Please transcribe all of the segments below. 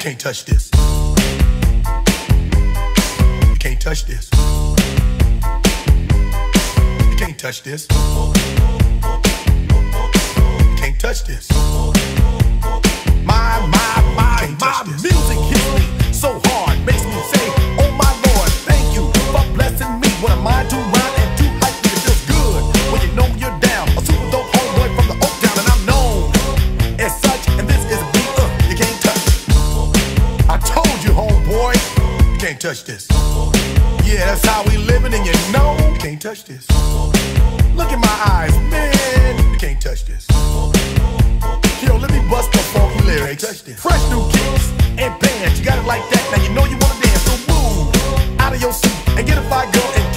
can't touch this. You can't touch this. You can't touch this. You can't touch this. My, my, my, my music hits me so hard, can't touch this. yeah, that's how we living, and you know. You can't touch this. Look in my eyes, man. You can't touch this. Yo, let me bust the funky lyrics. touch this. Fresh new kicks and bands. You got it like that. Now you know you wanna dance. So move out of your seat and get a fire girl and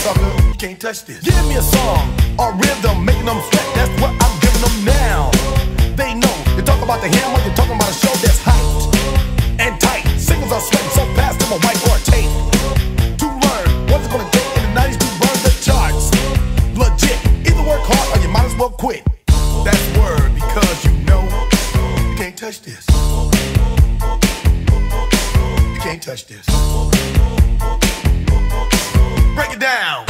sucker. You can't touch this. Give me a song or rhythm, making them sweat. That's down.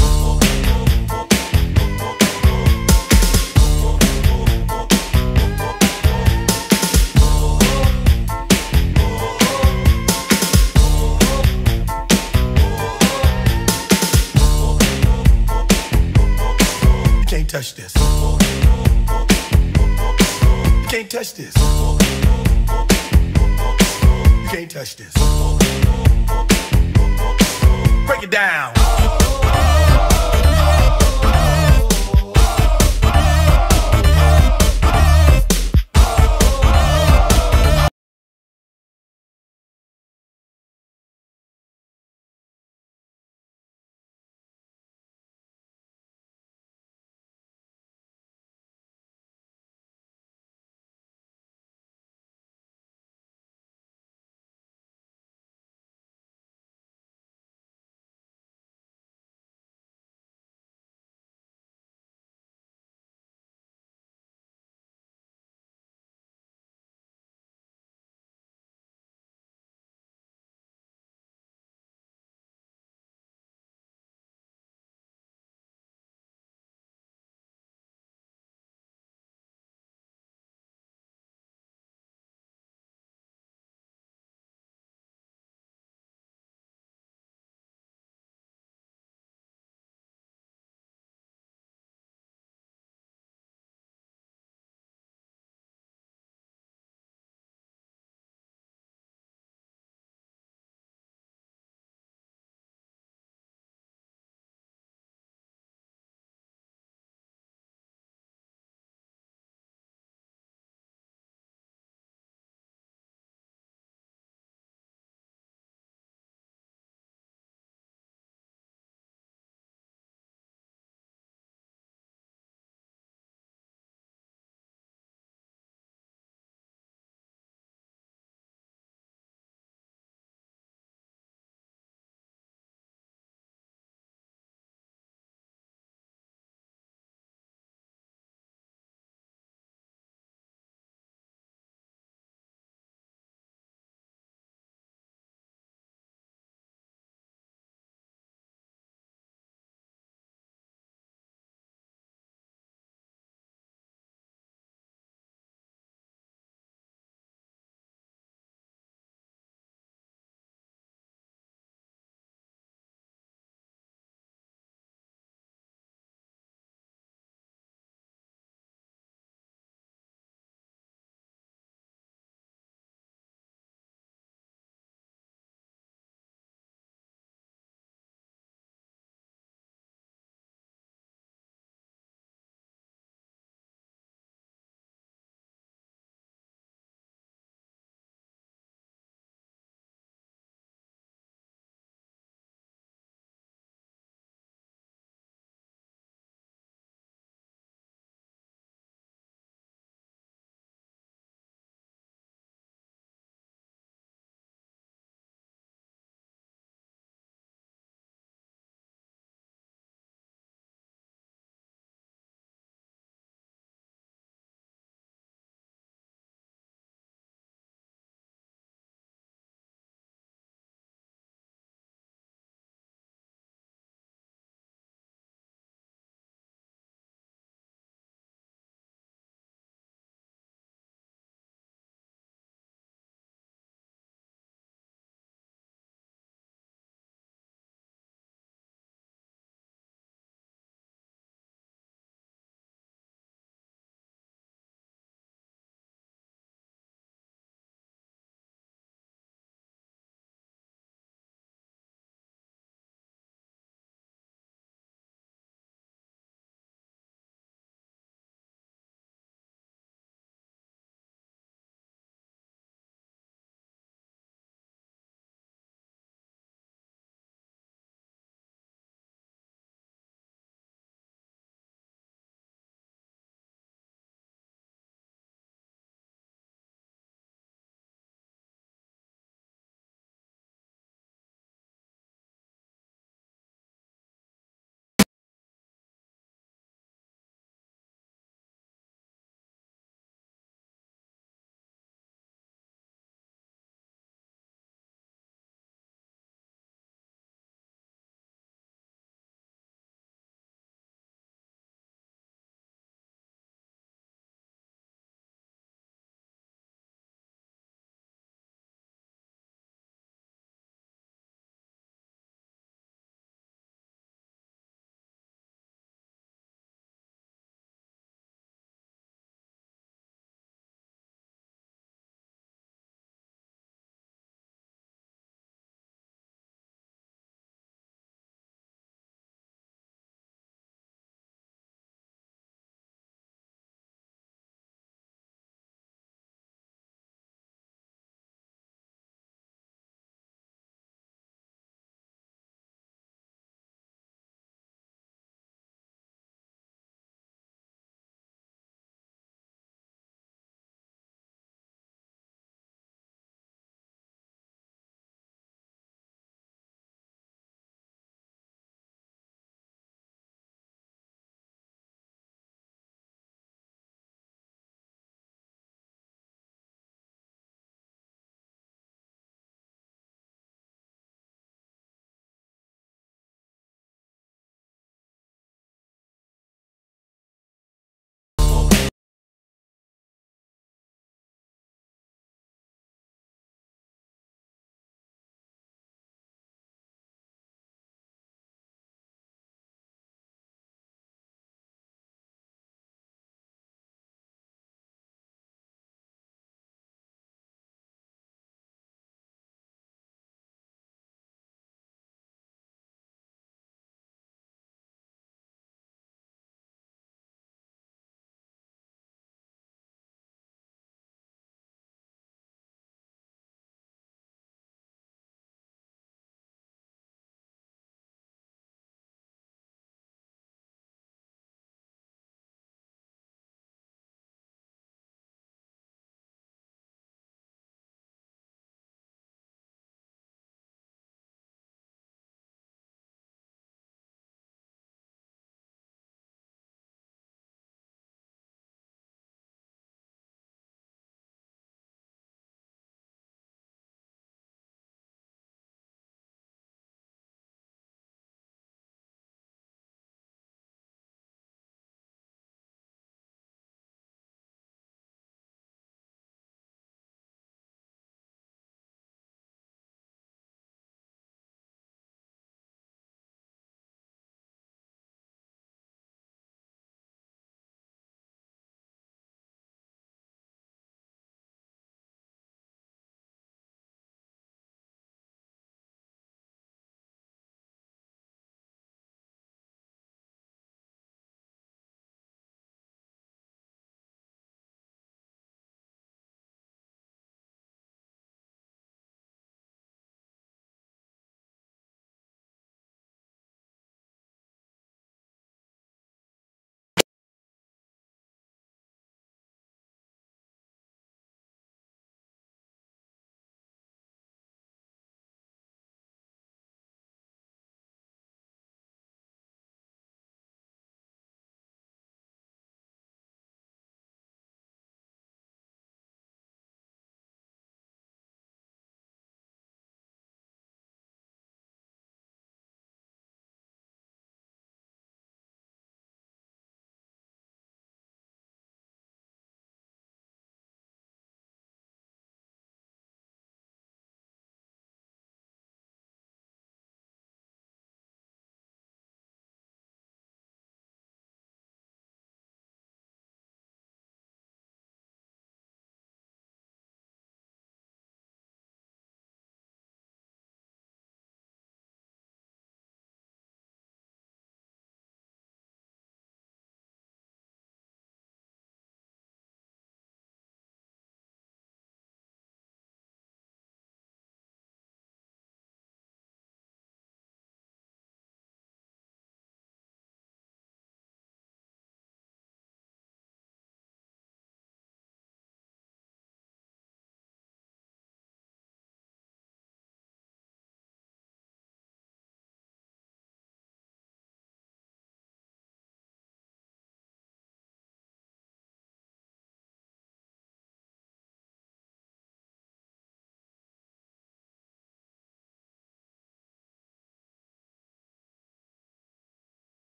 Touch this. You can't touch this. You can't touch this. Break it down.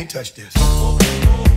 Can't touch this.